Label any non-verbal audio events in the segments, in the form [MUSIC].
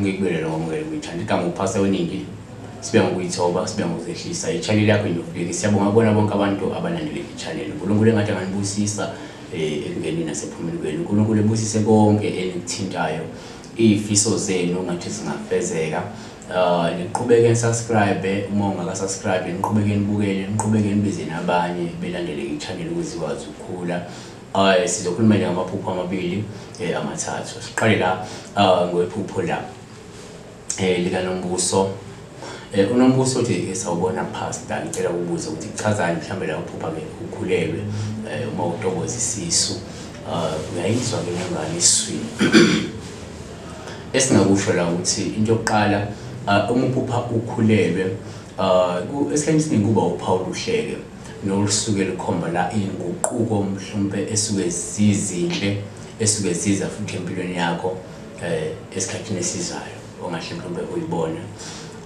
ngikubele ngokwamukela kuyithanda igama uphasa weningi sibe ngokuyithoba sibe ngokuzehlisa i-channel yakho inofike siyabonga bona bonke abantu abalandele i-channel unkulunkulu engathi anganibusisa um ekungenini nasephumeni kwenu unkulunkulu ebusise konke enikuthintayo iy'fiso zenu ngathi zingafezeka um niqhubeke nisubscribe uma ungaka-subscribe niqhubeke nibukele niqhubeke nibize nabanye belandele i-channel ukuze ikwazi ukukhula. Um sizokhuluma nje ngamaphupho amabili um amathathu. Siqale la um ngwephupho la um likanombuso. Um unombuso uthi sawubona pastor ngicela ukubuza ukuthi kuchazani mhlawumbe la uphupha-ke ukhulelwe um uma utokoza isisu? Um uyayizwa-ke nengane esiswini [CLEARS THROAT] esingakusho la ukuthi into yokuqala uh, uma uphupha ukhulelwe uh, esikhathini esiningi kuba uphawu luhleke nolusuke lukhomba la iy'nguquko mhlawumpe esuke zizinhle esuke ziza futhi empilweni yakho um esikhathini esizayo ongahle mhlawumpe uyibona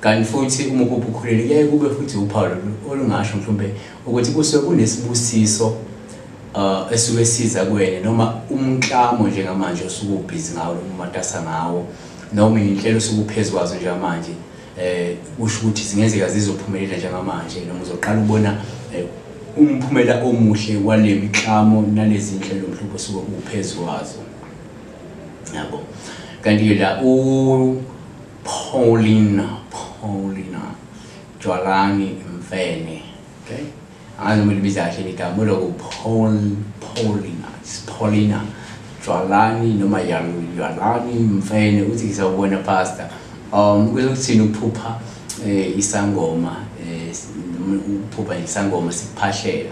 kanti futhi uma uphupha ukhulelwe kuyaye kube futhi uphawu olungasho mhlawumpe ukuthi kusuke kunesibusiso uh esuke siza kuwena noma umklamo njengamanje osuke ubhizi ngawo noma umatasa ngawo noma inhlelo osuke uphezu kwazo njengamanje eh kusho ukuthi zingenzeka zizophumelela njengamanje noma uzoqala ubona umphumela omuhle wale miklamo nalezi nhlelo mhlawumbe osuke uphezu kwazo. Yabo. Kanti la u Paulina Paulina Jwalani Mfene okay? Angazi noma libiza kahle ligama uloku Paul Paulina Paulina. Jwalani noma Yalani Mfene uthi ngisawubona pastor um kuzokuthini ukuphupha eh isangoma eh ukuphupha isangoma sikuphahlela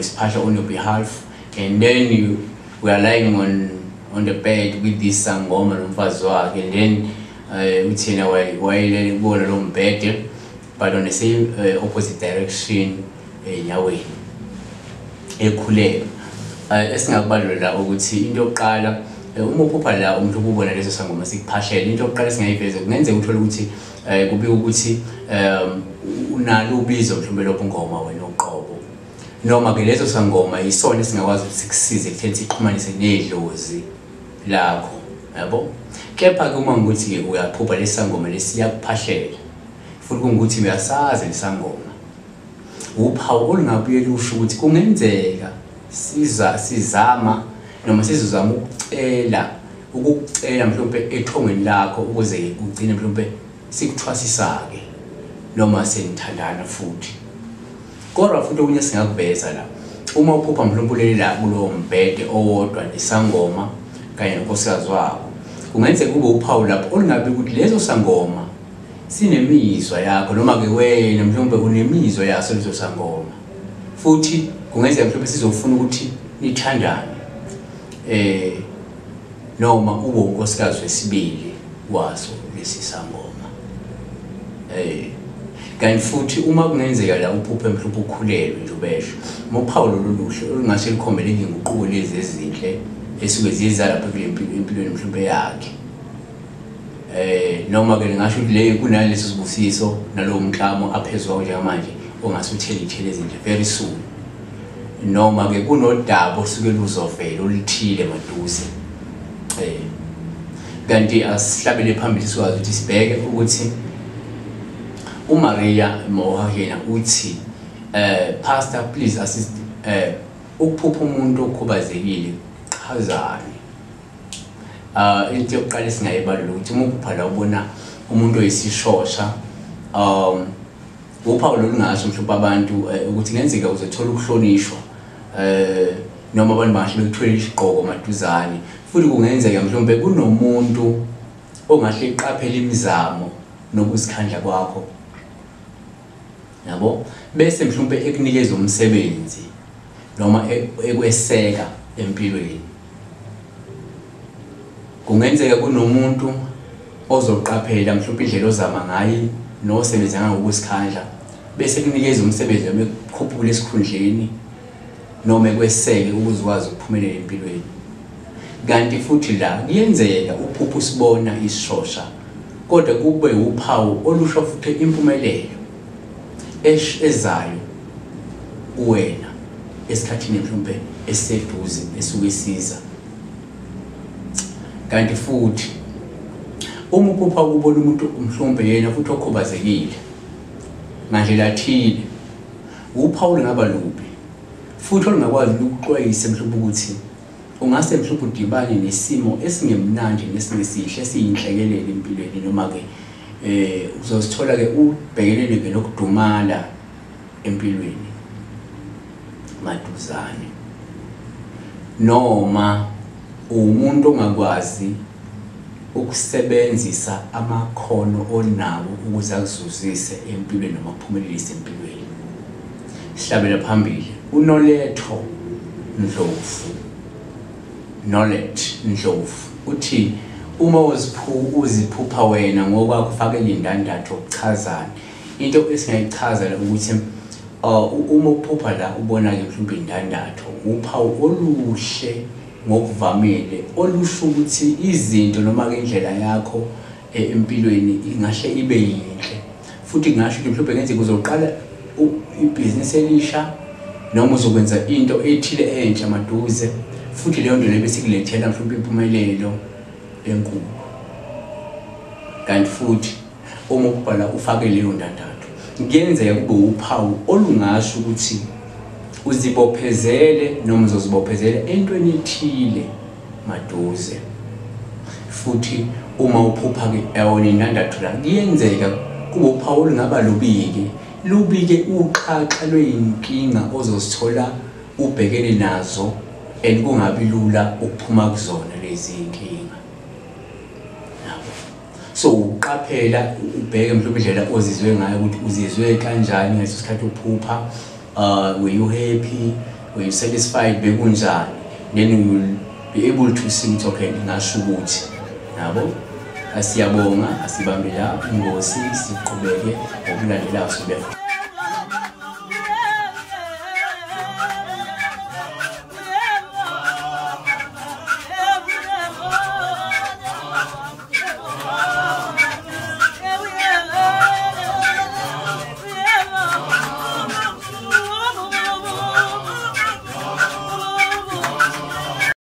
siphahla on your behalf and then you we are lying on on the bed with this sangoma nomfazi wakhe and then uh, uthi yena wayelele kubona lo mbhede but on the same uh, opposite direction enyaweni ekhuleka esingakubalula ukuthi into yokuqala uma uphupha la umuntu ubona leso sangoma sikuphahlela into yokuqala singayiveza kungenzeka uthole ukuthi kubika ukuthi um unalo ubizo mhlawumbe lobungoma wena uqobo noma ke leso sangoma isona esingakwazi ukuthi sikusize ekutheni sixhumanise nedlozi lakho yabo? Kepha-ke uma ngukuthi-ke uyaphupha lesi sangoma lesiyakuphahlela futhi kungukuthi uyasazi lesangoma uphawu olungabuye lusho ukuthi kungenzeka siza sizama noma sizozama ukucela ukukucela mhlawumbe ethongweni lakho ukuze ugcine mhlawumbe sikuthwasisa-ke noma senithandana futhi. Kodwa futhi okunye singakuveza la uma uphupha mhlawumbe ulele la kulowo mbhede owodwa nesangoma kanye nonkosikazi wabo kungenzeka kube uphawu lapho olungabi ukuthi lezo sangoma sinemizwa yakho noma-ke wena mhlawumbe unemizwa yaso leso sangoma. Futhi kungenzeka mhlawumbe sizofuna ukuthi nithandane eh noma ube unkosikazi wesibili waso lesi sangoma. Eh kanti futhi uma kungenzeka la uphuphe mhlawumbe ukhulelwe nje ubesho uma uphawu lolu luhle olungase likhombele inguquko lezi ezinhle esuke ziza lapha kule empilweni mhlawumbe yakhe. Eh noma ke ngingasho ukuthi le kunaleso sibusiso nalowo mklamo aphezulu kwawo njengamanje ongase uthele ithele ezinhle very soon. Noma ke kunodaba osuke luzovela oluthile maduze. Eh kanti asihlabele phambili sikwazi ukuthi sibheke ukuthi uMaria Mohahena uthi eh pastor please assist eh ukuphupha umuntu okhubazekile chazani uh into yokuqala singayibalula ukuthi uma uphupha la ubona umuntu oyisishosha um uphawu lolungasho mhlawumbe abantu ukuthi kungenzeka uzothola ukuhlonishwa. Eh noma abantu bangahle bekuthwele isigqoko maduzane futhi kungenzeka mhlawumbe kunomuntu ongahle iqaphela imizamo nokuzikhandla kwakho. Yabo? Bese mhlawumbe ekunikeza umsebenzi noma ekweseka empilweni. Kungenzeka kunomuntu ozoqaphela mhlawumbe indlela ozama ngayo nosebenza ngokusikhandla bese kunikeza umsebenzi noma ekukhuphula esikhundleni. Noma ekweseke ukuze ukwazi ukuphumelela empilweni. Kanti futhi la kuyenzeka uphupha usibona isishosha kodwa kube uphawu olusho futhi impumelelo ezayo uwena esikhathini mhlawumbe esiseduze esuke siza kanti futhi uma uphupha ukubona umuntu mhlawumbe yena futhi okhubazekile ngandlela thile uphawule ngaba lubi futhi olungakwazi ukuxwayisa mhlawumbe ukuthi ungase mhlawumbe udibane nesimo esingemnandi nesingesihle esiyinhlekelele empilweni. Noma-ke eh uzozithola-ke ubhekelele-ke nokudumala empilweni maduzane. Noma umuntu ongakwazi ukusebenzisa amakhono onawo ukuze akuzuzise empilweni noma kuphumelelise empilweni. Sihlabela phambili. Unoletho ndlovu. Knowledge ndlovu. Uthi uma uziphu uziphupha wena ngokwakho ufakele indandatho okuchazana into esingayichaza la ukuthi uh, uma uphupha la ubona-ke mhlawumbe indandatho uphawu oluhle ngokuvamile olusho ukuthi izinto noma-ke indlela yakho eh, empilweni ingahle ibe yinhle. Futhi ngingasho ukuthi mhlawumbe ngenzeka uzoqala ibhizinisi elisha noma uzokwenza into ethile entsha maduze futhi leyo nto leyo bese kulethela mhlawumbe impumelelo enkulu. Kanti futhi uma ukubhala ufake leyo ndandatho kuyenzeka kube uphawu olungasho ukuthi uzibophezele noma uzozibophezela entweni ethile maduze. Futhi uma uphupha-ke yawona indandatho la kuyenzeka kube uphawu olungaba lubike. Lubike uqhaqa lwey'nkinga ozozithola ubhekene nazo and kungabi lula ukuphuma kuzona lezi y'nkinga yabo. So uqaphela ubheke mhlawumbe indlela ozizwe ngayo ukuthi uzizwe kanjani ngaleso sikhathi uphupha uh were you happy? Were you satisfied? Bekunjani? Then you will be able to see ukuthi okay ngingasho ukuthi yabo? Asiyabonga asibambe la ingosi siqhubeke ngokulandelayo sibe